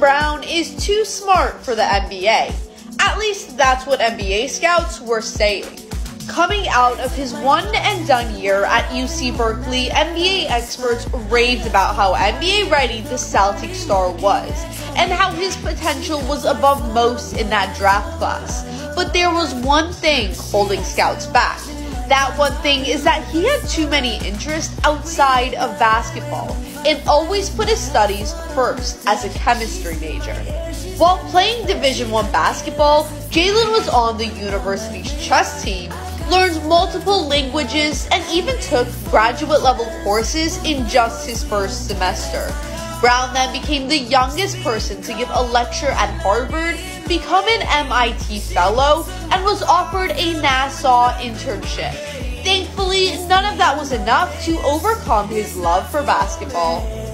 Brown is too smart for the NBA. At least that's what NBA scouts were saying. Coming out of his one and done year at UC Berkeley, NBA experts raved about how NBA ready the Celtic star was and how his potential was above most in that draft class. But there was one thing holding scouts back. That one thing is that he had too many interests outside of basketball and always put his studies first as a chemistry major. While playing Division 1 basketball, Jaylen was on the university's chess team, learned multiple languages, and even took graduate level courses in just his first semester. Brown then became the youngest person to give a lecture at Harvard, become an MIT fellow, and was offered a NASA internship. Thankfully, none of that was enough to overcome his love for basketball.